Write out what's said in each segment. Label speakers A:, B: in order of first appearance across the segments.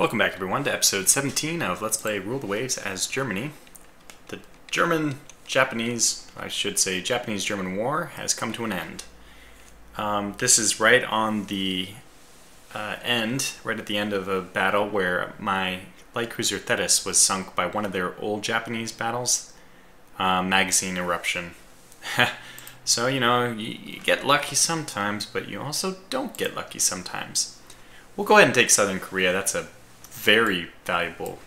A: Welcome back everyone to episode 17 of Let's Play Rule the Waves as Germany. The German-Japanese, I should say Japanese-German war has come to an end. Um, this is right on the uh, end, right at the end of a battle where my light cruiser Thetis was sunk by one of their old Japanese battles, uh, magazine eruption. so, you know, you, you get lucky sometimes, but you also don't get lucky sometimes. We'll go ahead and take Southern Korea. That's a very valuable.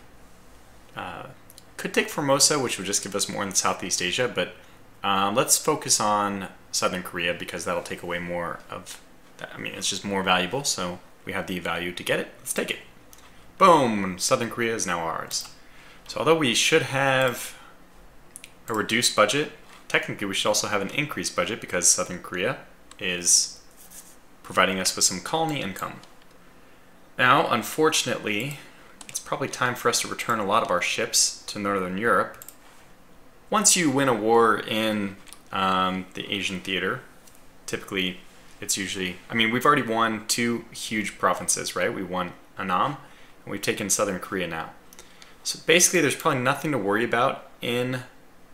A: Uh, could take Formosa, which would just give us more in Southeast Asia, but um, let's focus on Southern Korea because that'll take away more of that. I mean, it's just more valuable, so we have the value to get it. Let's take it. Boom! Southern Korea is now ours. So although we should have a reduced budget, technically we should also have an increased budget because Southern Korea is providing us with some colony income. Now, unfortunately, it's probably time for us to return a lot of our ships to Northern Europe. Once you win a war in um, the Asian theater, typically it's usually, I mean, we've already won two huge provinces, right? We won Annam, and we've taken Southern Korea now. So basically, there's probably nothing to worry about in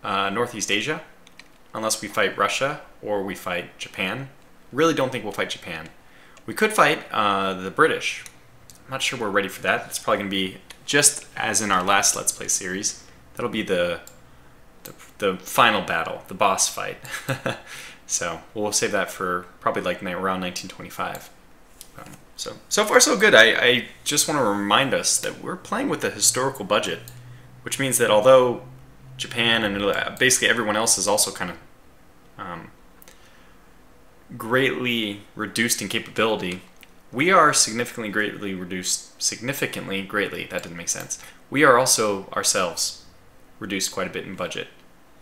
A: uh, Northeast Asia, unless we fight Russia or we fight Japan. Really don't think we'll fight Japan. We could fight uh, the British, I'm not sure we're ready for that. It's probably going to be just as in our last Let's Play series. That'll be the the, the final battle, the boss fight. so we'll save that for probably like around 1925. Um, so so far so good. I, I just want to remind us that we're playing with a historical budget, which means that although Japan and uh, basically everyone else is also kind of um, greatly reduced in capability, we are significantly greatly reduced, significantly greatly, that didn't make sense. We are also ourselves reduced quite a bit in budget,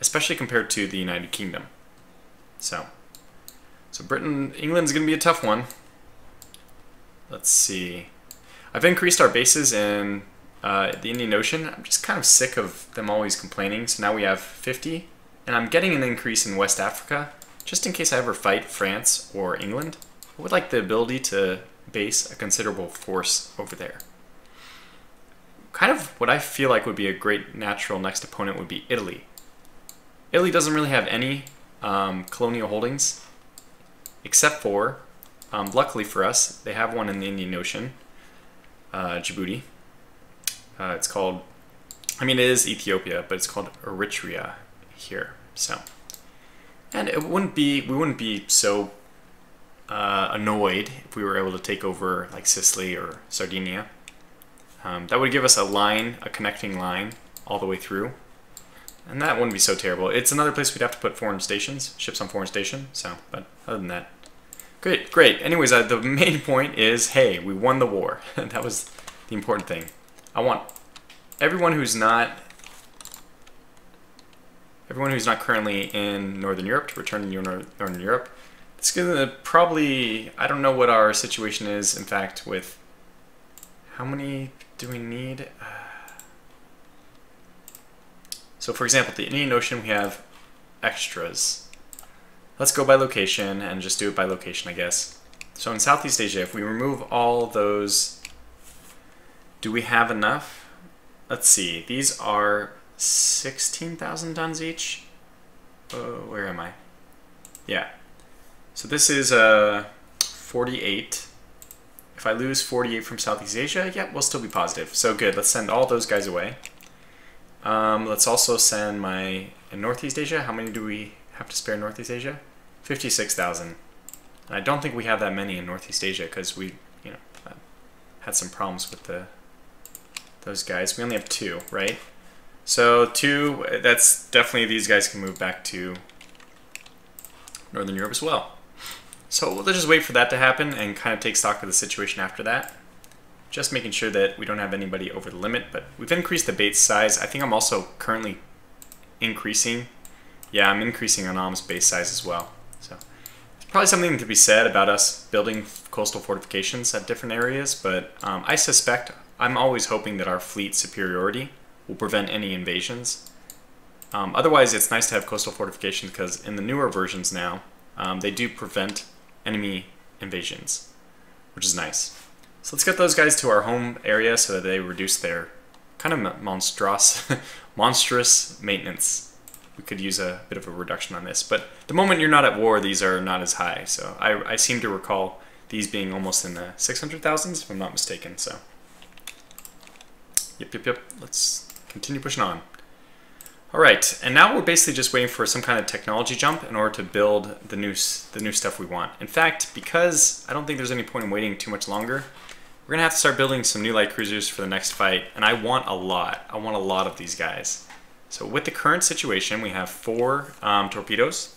A: especially compared to the United Kingdom. So, so Britain, England's going to be a tough one. Let's see. I've increased our bases in uh, the Indian Ocean. I'm just kind of sick of them always complaining. So now we have 50, and I'm getting an increase in West Africa, just in case I ever fight France or England. I would like the ability to base a considerable force over there. Kind of what I feel like would be a great natural next opponent would be Italy. Italy doesn't really have any um, colonial holdings, except for, um, luckily for us, they have one in the Indian Ocean, uh, Djibouti. Uh, it's called, I mean, it is Ethiopia, but it's called Eritrea here. So, and it wouldn't be, we wouldn't be so uh, annoyed if we were able to take over like Sicily or Sardinia. Um, that would give us a line, a connecting line all the way through. And that wouldn't be so terrible. It's another place we'd have to put foreign stations, ships on foreign station, so, but other than that. Great, great. Anyways, uh, the main point is, hey, we won the war. that was the important thing. I want everyone who's not everyone who's not currently in Northern Europe to return to Northern Europe it's gonna probably, I don't know what our situation is, in fact, with how many do we need? Uh, so for example, the Indian Ocean, we have extras. Let's go by location and just do it by location, I guess. So in Southeast Asia, if we remove all those, do we have enough? Let's see, these are 16,000 tons each. Oh, where am I? Yeah, so this is uh, 48. If I lose 48 from Southeast Asia, yeah, we'll still be positive. So good, let's send all those guys away. Um, let's also send my, in Northeast Asia, how many do we have to spare in Northeast Asia? 56,000. I don't think we have that many in Northeast Asia because we, you know, uh, had some problems with the those guys. We only have two, right? So two, that's definitely these guys can move back to Northern Europe as well. So let's just wait for that to happen and kind of take stock of the situation after that. Just making sure that we don't have anybody over the limit, but we've increased the base size. I think I'm also currently increasing. Yeah, I'm increasing Annam's base size as well. So it's probably something to be said about us building coastal fortifications at different areas, but um, I suspect, I'm always hoping that our fleet superiority will prevent any invasions. Um, otherwise, it's nice to have coastal fortifications because in the newer versions now, um, they do prevent enemy invasions, which is nice. So let's get those guys to our home area so that they reduce their kind of monstrous, monstrous maintenance. We could use a bit of a reduction on this. But the moment you're not at war, these are not as high. So I, I seem to recall these being almost in the 600,000s, if I'm not mistaken. So, yep, yep, yep. Let's continue pushing on. All right, and now we're basically just waiting for some kind of technology jump in order to build the new the new stuff we want. In fact, because I don't think there's any point in waiting too much longer, we're gonna have to start building some new light cruisers for the next fight, and I want a lot. I want a lot of these guys. So with the current situation, we have four um, torpedoes.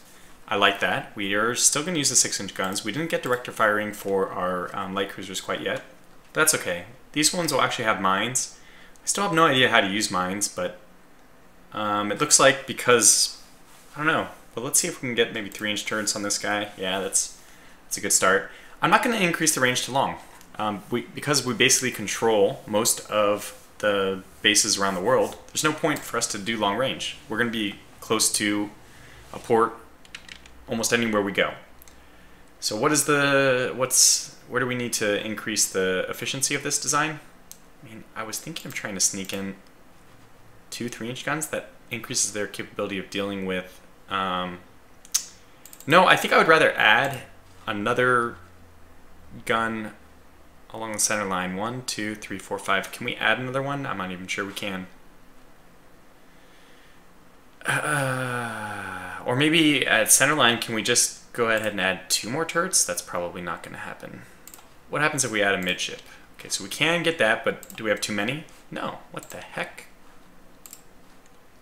A: I like that. We are still gonna use the six inch guns. We didn't get director firing for our um, light cruisers quite yet. That's okay. These ones will actually have mines. I still have no idea how to use mines, but um, it looks like because, I don't know, but let's see if we can get maybe 3 inch turrets on this guy. Yeah, that's, that's a good start. I'm not going to increase the range to long. Um, we, because we basically control most of the bases around the world, there's no point for us to do long range. We're going to be close to a port almost anywhere we go. So what is the, what's, where do we need to increase the efficiency of this design? I mean, I was thinking of trying to sneak in two three-inch guns that increases their capability of dealing with. Um, no, I think I would rather add another gun along the center line. One, two, three, four, five. Can we add another one? I'm not even sure we can. Uh, or maybe at center line, can we just go ahead and add two more turrets? That's probably not going to happen. What happens if we add a midship? Okay, so we can get that, but do we have too many? No. What the heck?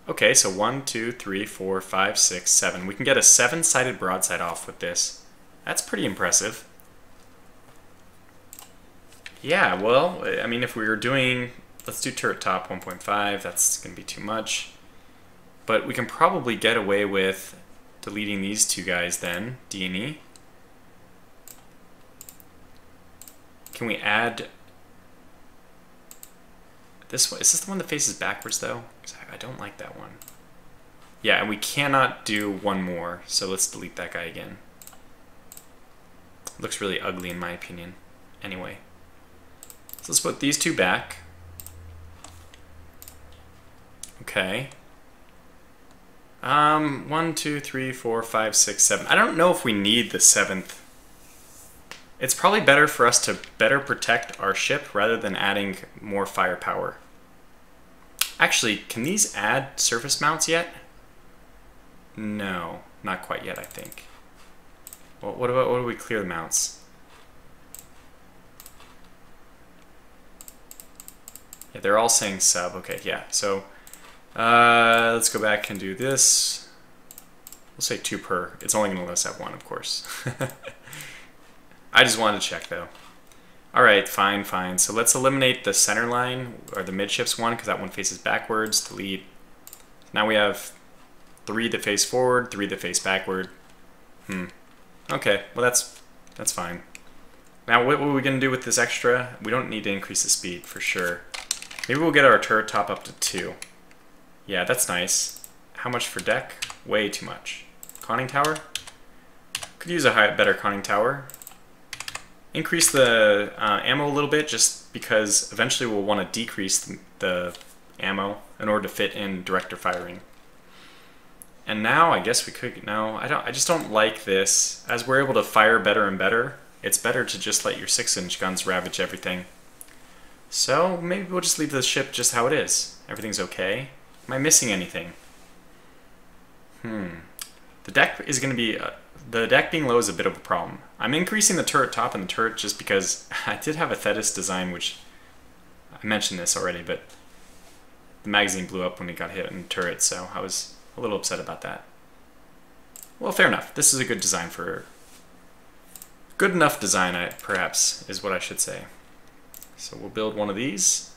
A: Okay, so one, two, three, four, five, six, seven. We can get a seven-sided broadside off with this. That's pretty impressive. Yeah, well, I mean, if we were doing, let's do turret top 1.5, that's going to be too much. But we can probably get away with deleting these two guys then, D and E. Can we add this one? Is this the one that faces backwards though? I don't like that one. Yeah, and we cannot do one more, so let's delete that guy again. Looks really ugly in my opinion. Anyway. So let's put these two back. Okay. Um, one, two, three, four, five, six, seven. I don't know if we need the seventh. It's probably better for us to better protect our ship rather than adding more firepower. Actually, can these add surface mounts yet? No, not quite yet, I think. Well, what about, what do we clear the mounts? Yeah, they're all saying sub. Okay, yeah. So uh, let's go back and do this. We'll say two per. It's only going to let us have one, of course. I just wanted to check, though. All right, fine, fine. So let's eliminate the center line, or the midships one, because that one faces backwards. Delete. Now we have three that face forward, three that face backward. Hmm. Okay, well that's that's fine. Now what, are we going to do with this extra? We don't need to increase the speed, for sure. Maybe we'll get our turret top up to two. Yeah, that's nice. How much for deck? Way too much. Conning tower? Could use a high, better conning tower increase the uh, ammo a little bit just because eventually we'll want to decrease the, ammo in order to fit in director firing. And now I guess we could, no, I, don't, I just don't like this. As we're able to fire better and better, it's better to just let your 6-inch guns ravage everything. So maybe we'll just leave the ship just how it is. Everything's okay. Am I missing anything? Hmm. The deck is going to be... Uh, the deck being low is a bit of a problem. I'm increasing the turret top and the turret just because I did have a Thetis design, which I mentioned this already, but the magazine blew up when it got hit in the turret, so I was a little upset about that. Well, fair enough. This is a good design for... Good enough design, I, perhaps, is what I should say. So we'll build one of these.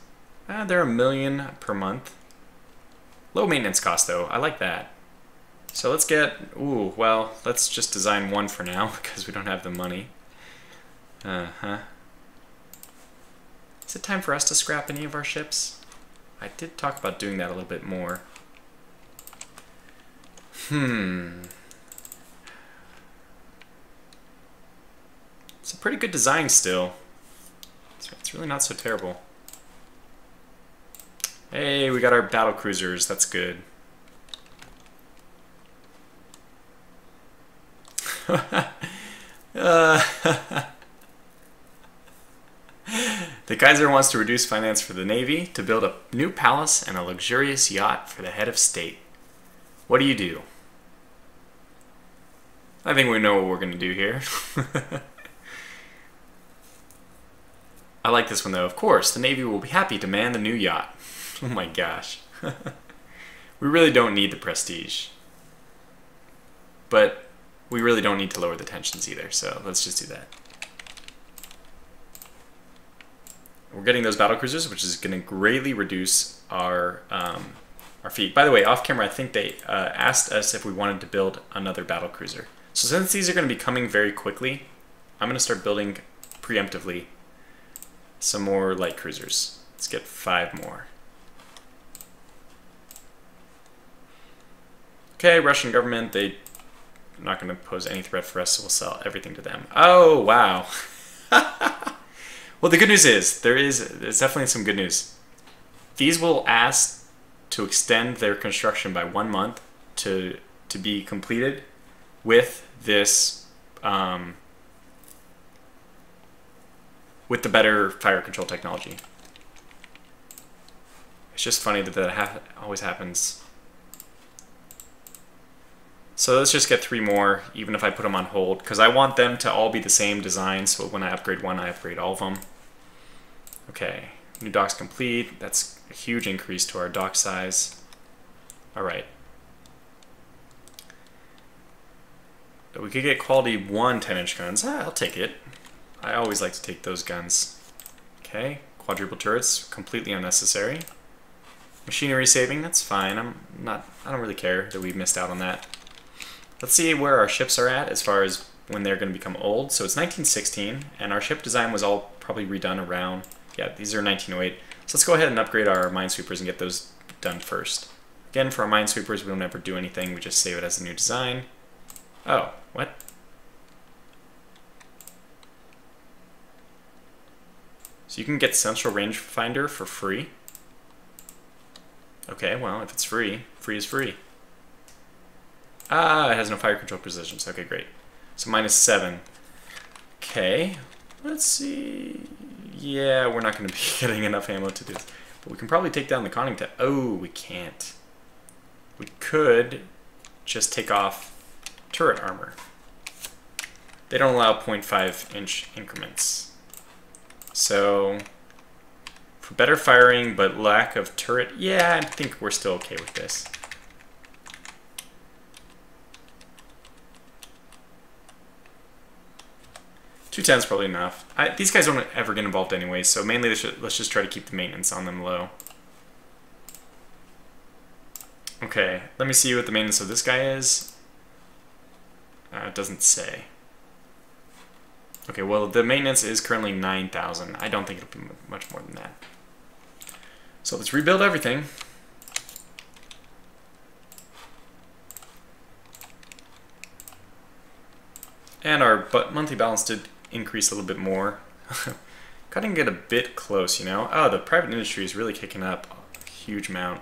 A: Uh, they're a million per month. Low maintenance cost, though. I like that. So let's get, ooh, well, let's just design one for now because we don't have the money. Uh-huh. Is it time for us to scrap any of our ships? I did talk about doing that a little bit more. Hmm. It's a pretty good design still. It's really not so terrible. Hey, we got our battle cruisers. That's good. the Kaiser wants to reduce finance for the Navy to build a new palace and a luxurious yacht for the head of state. What do you do? I think we know what we're going to do here. I like this one though. Of course, the Navy will be happy to man the new yacht. Oh my gosh. we really don't need the prestige. But we really don't need to lower the tensions either, so let's just do that. We're getting those battle cruisers, which is going to greatly reduce our um, our feet. By the way, off camera, I think they uh, asked us if we wanted to build another battle cruiser. So since these are going to be coming very quickly, I'm going to start building preemptively some more light cruisers. Let's get five more. Okay, Russian government, they are not going to pose any threat for us, so we'll sell everything to them. Oh, wow. well, the good news is, there is there's definitely some good news. These will ask to extend their construction by one month to, to be completed with this um, with the better fire control technology. It's just funny that that ha always happens. So let's just get three more, even if I put them on hold, because I want them to all be the same design, so when I upgrade one, I upgrade all of them. Okay, new docks complete. That's a huge increase to our dock size. All right. We could get quality one 10-inch guns. Ah, I'll take it. I always like to take those guns. Okay, quadruple turrets, completely unnecessary. Machinery saving, that's fine. I'm not, I don't really care that we missed out on that. Let's see where our ships are at as far as when they're going to become old. So it's 1916, and our ship design was all probably redone around, yeah, these are 1908. So let's go ahead and upgrade our minesweepers and get those done first. Again, for our minesweepers, we don't ever do anything. We just save it as a new design. Oh, what? So you can get Central Rangefinder for free. Okay, well, if it's free, free is free. Ah, it has no fire control positions. Okay, great. So minus seven. Okay, let's see. Yeah, we're not going to be getting enough ammo to do this. But we can probably take down the conning tower. Oh, we can't. We could just take off turret armor. They don't allow 0.5 inch increments. So, for better firing but lack of turret, yeah, I think we're still okay with this. Two tens probably enough. I, these guys don't ever get involved anyway, so mainly let's just try to keep the maintenance on them low. Okay, let me see what the maintenance of this guy is. Uh, it doesn't say. Okay, well, the maintenance is currently 9,000. I don't think it'll be much more than that. So let's rebuild everything. And our but monthly balance did increase a little bit more. Cutting it a bit close, you know? Oh, the private industry is really kicking up a huge amount.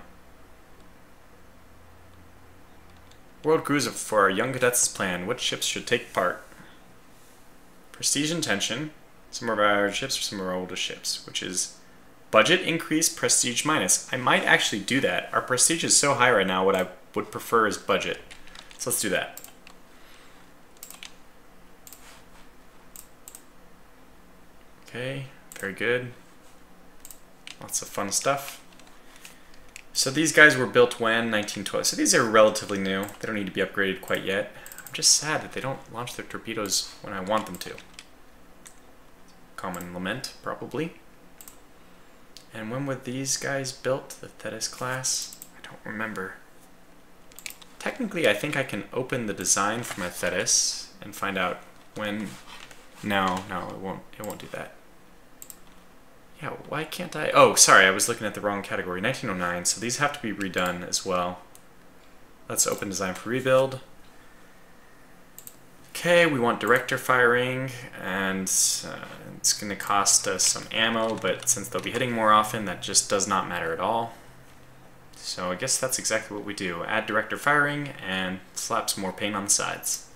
A: World Cruise for our young cadets' plan. What ships should take part? Prestige and Tension, some of our ships or some of our older ships, which is budget increase, prestige minus. I might actually do that. Our prestige is so high right now, what I would prefer is budget. So let's do that. Okay, very good. Lots of fun stuff. So these guys were built when? 1912. So these are relatively new. They don't need to be upgraded quite yet. I'm just sad that they don't launch their torpedoes when I want them to common lament, probably. And when were these guys built, the Thetis class? I don't remember. Technically, I think I can open the design for my Thetis and find out when... No, no, it won't, it won't do that. Yeah, why can't I... Oh, sorry, I was looking at the wrong category. 1909, so these have to be redone as well. Let's open design for rebuild. Okay, we want director firing, and uh, it's going to cost us some ammo, but since they'll be hitting more often, that just does not matter at all. So I guess that's exactly what we do. Add director firing, and slap some more paint on the sides.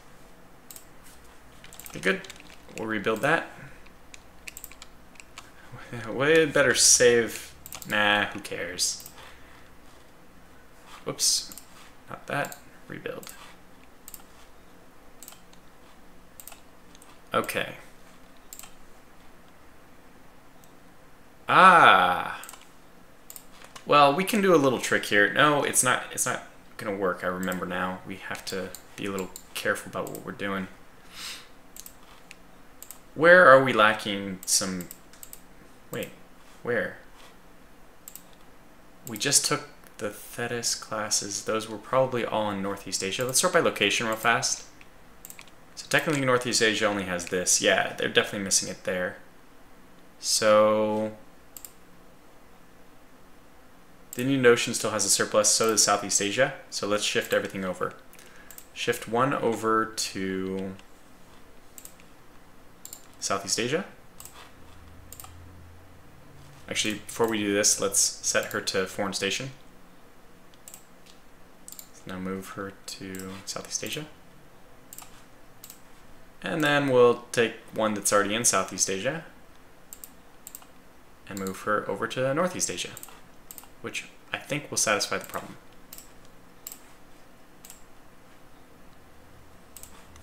A: Okay, good. We'll rebuild that. We better save... Nah, who cares? Whoops. Not that. Rebuild. Okay. Ah. Well, we can do a little trick here. No, it's not it's not going to work. I remember now. We have to be a little careful about what we're doing. Where are we lacking some Wait. Where? We just took the Thetis classes. Those were probably all in Northeast Asia. Let's sort by location real fast. So technically Northeast Asia only has this. Yeah, they're definitely missing it there. So the Indian Ocean still has a surplus, so does Southeast Asia. So let's shift everything over. Shift one over to Southeast Asia. Actually, before we do this, let's set her to foreign station. Let's now move her to Southeast Asia. And then we'll take one that's already in Southeast Asia and move her over to Northeast Asia which I think will satisfy the problem.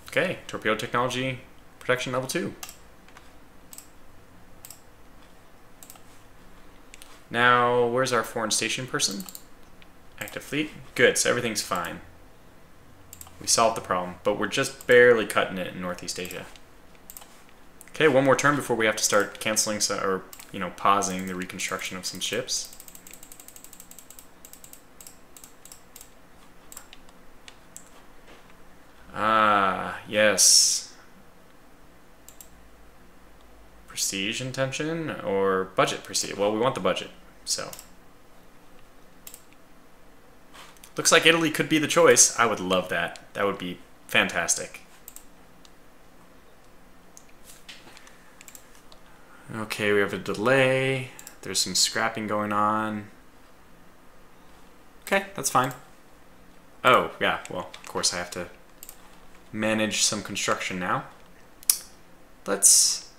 A: Okay, torpedo technology protection level 2. Now, where's our foreign station person? Active fleet? Good, so everything's fine. We solved the problem, but we're just barely cutting it in Northeast Asia. Okay, one more turn before we have to start canceling, or, you know, pausing the reconstruction of some ships. Ah, yes. Prestige intention or budget prestige? Well, we want the budget, so. Looks like Italy could be the choice. I would love that. That would be fantastic. Okay, we have a delay. There's some scrapping going on. Okay, that's fine. Oh, yeah, well, of course I have to manage some construction now. Let's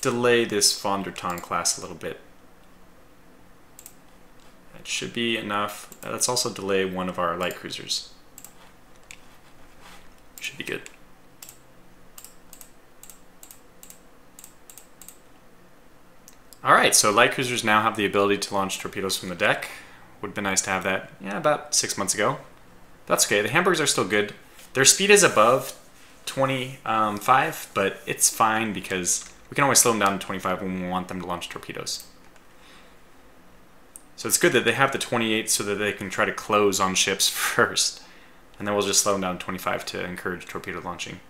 A: delay this Von der Tann class a little bit. Should be enough. Let's also delay one of our light cruisers. Should be good. Alright, so light cruisers now have the ability to launch torpedoes from the deck. Would been nice to have that, yeah, about six months ago. That's okay. The Hamburgs are still good. Their speed is above 25, um, but it's fine because we can always slow them down to 25 when we want them to launch torpedoes. So it's good that they have the 28 so that they can try to close on ships first. And then we'll just slow them down to 25 to encourage torpedo launching.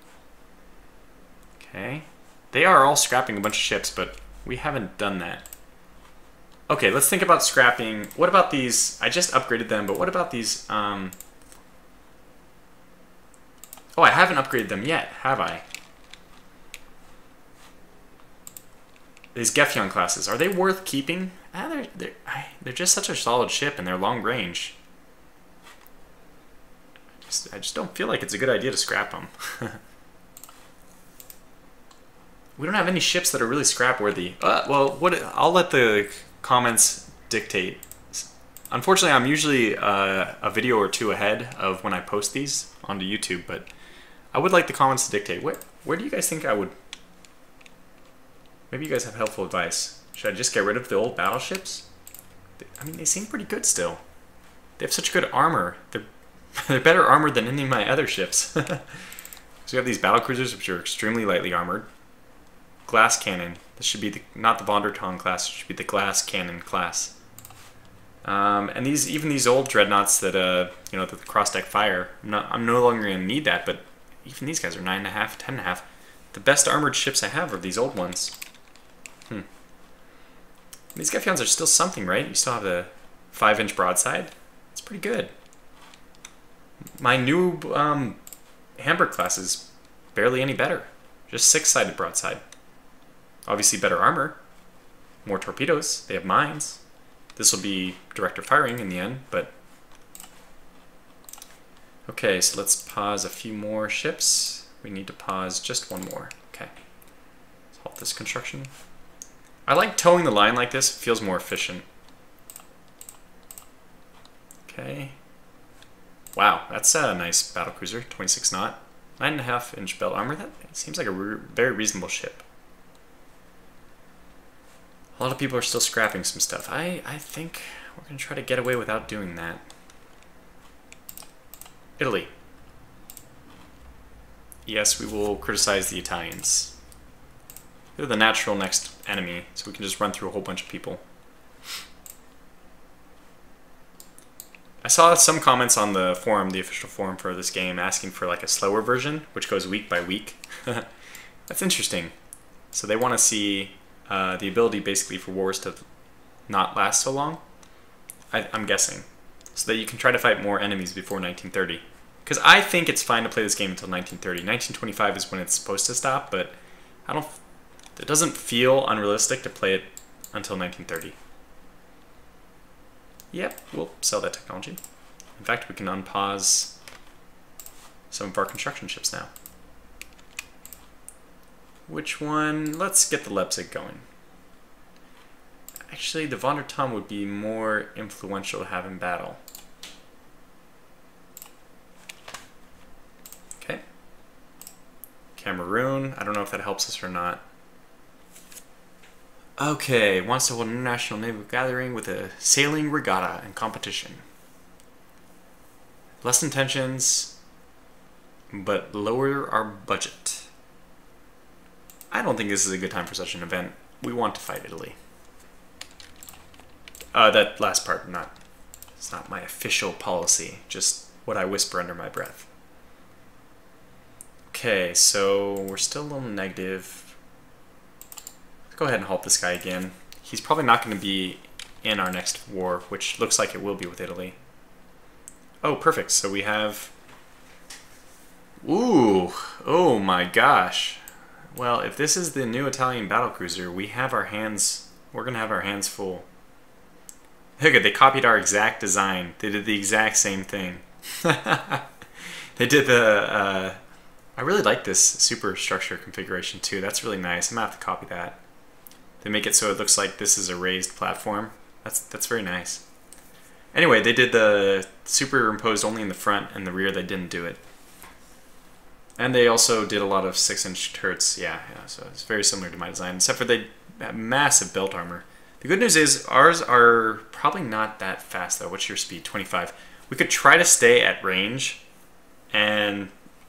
A: Okay. They are all scrapping a bunch of ships, but we haven't done that. Okay, let's think about scrapping. What about these? I just upgraded them, but what about these um, Oh, I haven't upgraded them yet, have I? These Gefjon classes, are they worth keeping? Ah, they're, they're, they're just such a solid ship and they're long range. I just, I just don't feel like it's a good idea to scrap them. we don't have any ships that are really scrap worthy. Uh, well, what I'll let the comments dictate. Unfortunately, I'm usually uh, a video or two ahead of when I post these onto YouTube, but I would like the comments to dictate. Where, where do you guys think I would... Maybe you guys have helpful advice. Should I just get rid of the old battleships? I mean, they seem pretty good still. They have such good armor. They're, they're better armored than any of my other ships. so we have these battle cruisers, which are extremely lightly armored. Glass cannon. This should be the, not the Von der Tann class. It should be the glass cannon class. Um, and these, even these old dreadnoughts that, uh, you know, the cross deck fire. I'm, not, I'm no longer going to need that, but even these guys are 9.5, 10.5. The best armored ships I have are these old ones. Hmm. These Gefjons are still something, right? You still have the 5-inch broadside. It's pretty good. My new um, Hamburg class is barely any better. Just six-sided broadside. Obviously better armor, more torpedoes, they have mines. This will be director firing in the end, but... Okay, so let's pause a few more ships. We need to pause just one more. Okay. Let's halt this construction. I like toeing the line like this, it feels more efficient. Okay. Wow, that's a nice battle cruiser, 26 knot. Nine and a half inch belt armor. That seems like a re very reasonable ship. A lot of people are still scrapping some stuff. I, I think we're going to try to get away without doing that. Italy. Yes, we will criticize the Italians. They're the natural next enemy, so we can just run through a whole bunch of people. I saw some comments on the forum, the official forum for this game, asking for like a slower version, which goes week by week. That's interesting. So they want to see uh, the ability basically for wars to not last so long. I, I'm guessing. So that you can try to fight more enemies before 1930. Because I think it's fine to play this game until 1930. 1925 is when it's supposed to stop, but I don't. It doesn't feel unrealistic to play it until 1930. Yep, we'll sell that technology. In fact, we can unpause some of our construction ships now. Which one? Let's get the Leipzig going. Actually, the Von der Tann would be more influential to have in battle. Okay. Cameroon. I don't know if that helps us or not. Okay, wants to hold an international naval gathering with a sailing regatta and competition. Less intentions, but lower our budget. I don't think this is a good time for such an event. We want to fight Italy. Uh, that last part, not, it's not my official policy, just what I whisper under my breath. Okay, so we're still a little negative go ahead and help this guy again. He's probably not going to be in our next war, which looks like it will be with Italy. Oh, perfect. So we have... Ooh, oh my gosh. Well, if this is the new Italian battlecruiser, we have our hands... We're going to have our hands full. Look at they copied our exact design. They did the exact same thing. they did the... Uh, I really like this superstructure configuration too. That's really nice. I'm going to have to copy that. They make it so it looks like this is a raised platform. That's, that's very nice. Anyway, they did the superimposed only in the front and the rear they didn't do it. And they also did a lot of 6-inch turrets. Yeah, yeah, so it's very similar to my design, except for they have massive belt armor. The good news is ours are probably not that fast, though. What's your speed? 25. We could try to stay at range and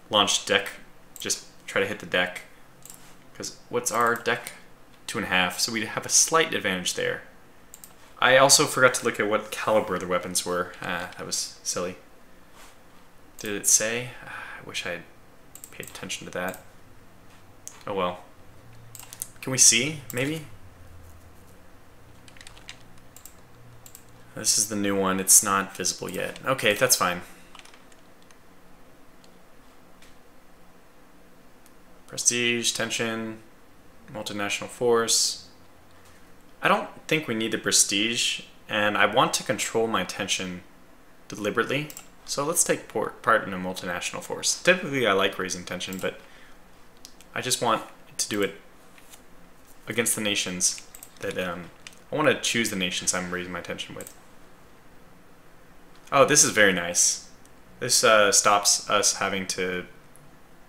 A: launch deck. Just try to hit the deck. Because what's our deck? Two and a half, so we have a slight advantage there. I also forgot to look at what caliber the weapons were. Ah, that was silly. Did it say? Ah, I wish I had paid attention to that. Oh well. Can we see, maybe? This is the new one. It's not visible yet. Okay, that's fine. Prestige, tension, multinational force. I don't think we need the prestige, and I want to control my tension deliberately. So let's take part in a multinational force. Typically I like raising tension, but I just want to do it against the nations that um, I want to choose the nations I'm raising my tension with. Oh, this is very nice. This uh, stops us having to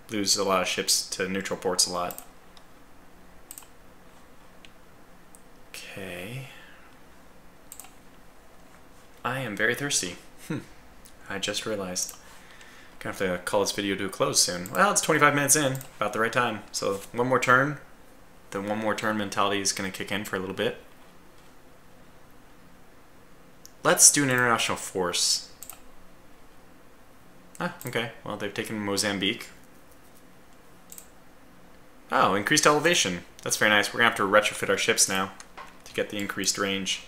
A: lose a lot of ships to neutral ports a lot. Okay. I am very thirsty. Hmm. I just realized. Gonna have to call this video to a close soon. Well, it's 25 minutes in, about the right time. So one more turn. The one more turn mentality is gonna kick in for a little bit. Let's do an international force. Ah, okay. Well, they've taken Mozambique. Oh, increased elevation. That's very nice. We're gonna have to retrofit our ships now get the increased range.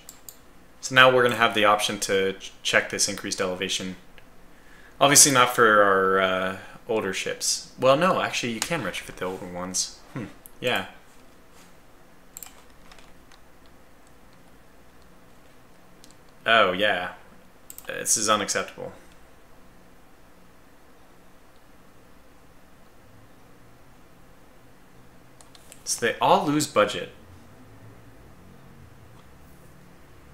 A: So now we're going to have the option to check this increased elevation. Obviously not for our uh, older ships. Well, no, actually, you can retrofit the older ones. Hmm. Yeah. Oh, yeah. This is unacceptable. So they all lose budget.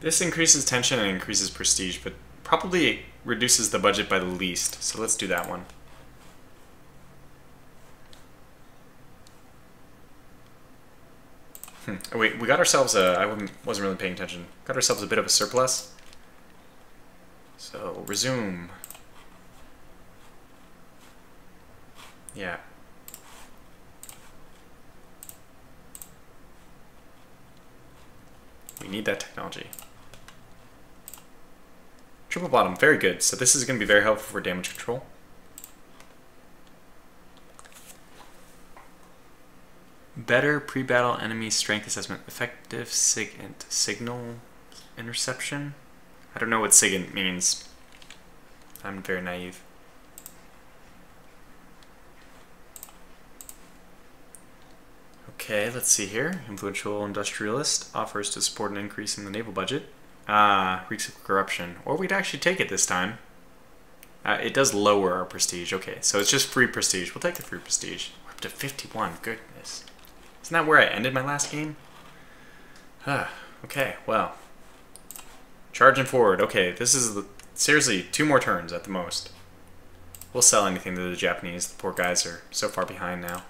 A: This increases tension and increases prestige, but probably reduces the budget by the least. So let's do that one. Hmm. Oh, wait, we got ourselves a... I wasn't really paying attention. Got ourselves a bit of a surplus. So, resume. Yeah. We need that technology. Triple bottom, very good. So this is going to be very helpful for damage control. Better pre-battle enemy strength assessment. Effective. Signal interception? I don't know what SIGINT means. I'm very naive. Okay, let's see here. Influential industrialist offers to support an increase in the naval budget. Ah, reeks of corruption. Or we'd actually take it this time. Uh, it does lower our prestige. Okay, so it's just free prestige. We'll take the free prestige. We're up to 51. Goodness. Isn't that where I ended my last game? Ah, okay, well. Charging forward. Okay, this is the, seriously two more turns at the most. We'll sell anything to the Japanese. The poor guys are so far behind now.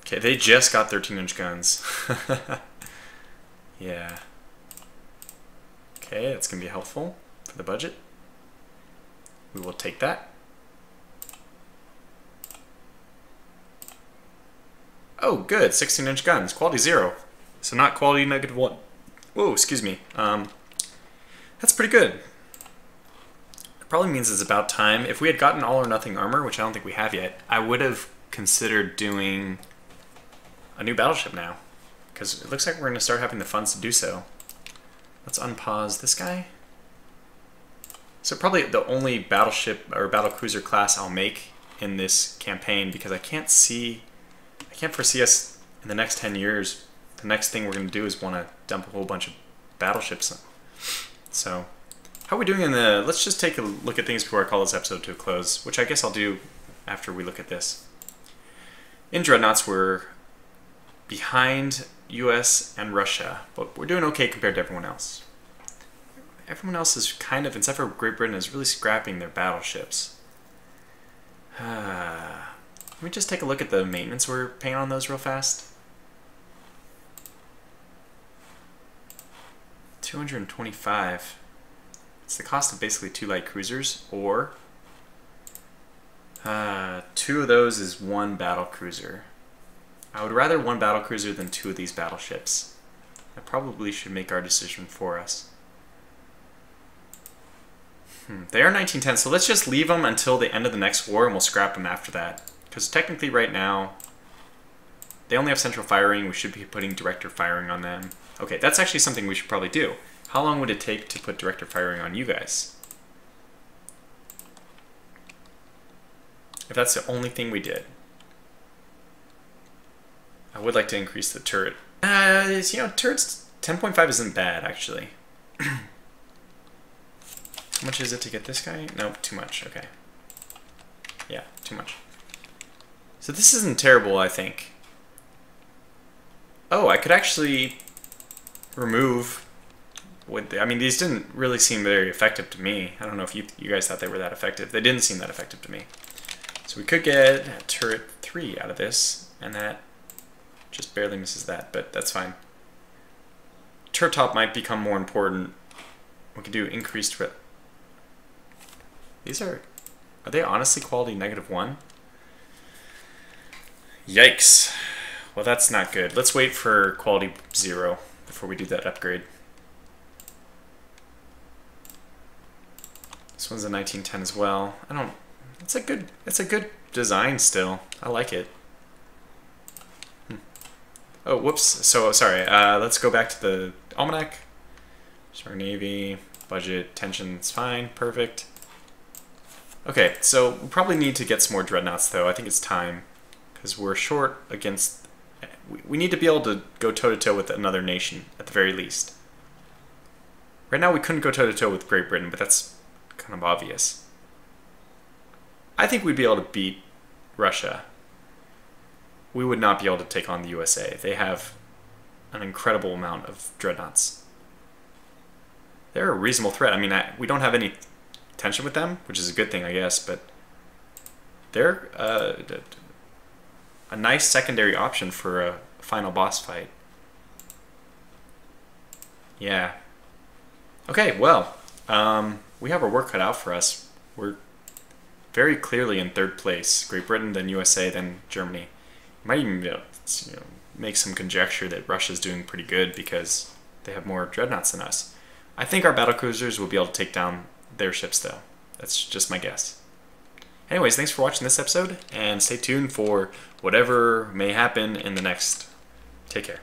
A: Okay, they just got 13-inch guns. yeah. Okay, that's going to be helpful for the budget. We will take that. Oh, good. 16-inch guns. Quality 0. So not quality negative 1. Whoa, excuse me. Um, that's pretty good. It probably means it's about time. If we had gotten all or nothing armor, which I don't think we have yet, I would have considered doing a new battleship now. Because it looks like we're going to start having the funds to do so. Let's unpause this guy. So probably the only battleship or battle cruiser class I'll make in this campaign because I can't see, I can't foresee us in the next 10 years. The next thing we're going to do is want to dump a whole bunch of battleships. So how are we doing in the, let's just take a look at things before I call this episode to a close, which I guess I'll do after we look at this. In Dreadnoughts, we're behind US and Russia, but we're doing okay compared to everyone else. Everyone else is kind of, except for Great Britain, is really scrapping their battleships. Let me just take a look at the maintenance we're paying on those real fast. 225. It's the cost of basically two light cruisers, or uh, two of those is one battle cruiser. I would rather one battle cruiser than two of these battleships. I probably should make our decision for us. Hmm. They are 1910, so let's just leave them until the end of the next war and we'll scrap them after that. Because technically right now, they only have central firing. We should be putting director firing on them. Okay, that's actually something we should probably do. How long would it take to put director firing on you guys? If that's the only thing we did. I would like to increase the turret. Uh, you know, turrets 10.5 isn't bad, actually. How much is it to get this guy? No, too much. Okay. Yeah, too much. So this isn't terrible, I think. Oh, I could actually remove... What I mean, these didn't really seem very effective to me. I don't know if you, you guys thought they were that effective. They didn't seem that effective to me. So we could get turret 3 out of this, and that just barely misses that, but that's fine. Turret top might become more important. We could do increased... These are... Are they honestly quality negative one? Yikes. Well, that's not good. Let's wait for quality zero before we do that upgrade. This one's a 1910 as well. I don't... It's a good... It's a good design still. I like it. Oh, whoops. So, sorry. Uh, let's go back to the almanac. Our Navy, budget, tension, it's fine. Perfect. Okay, so we probably need to get some more dreadnoughts, though. I think it's time because we're short against. We need to be able to go toe to toe with another nation at the very least. Right now, we couldn't go toe to toe with Great Britain, but that's kind of obvious. I think we'd be able to beat Russia. We would not be able to take on the USA. They have an incredible amount of dreadnoughts. They're a reasonable threat. I mean, I, we don't have any tension with them, which is a good thing, I guess, but they're uh, a nice secondary option for a final boss fight. Yeah. Okay, well, um, we have our work cut out for us. We're very clearly in third place. Great Britain, then USA, then Germany. Might even you know, make some conjecture that Russia's doing pretty good because they have more dreadnoughts than us. I think our battlecruisers will be able to take down their ships, though. That's just my guess. Anyways, thanks for watching this episode, and stay tuned for whatever may happen in the next. Take care.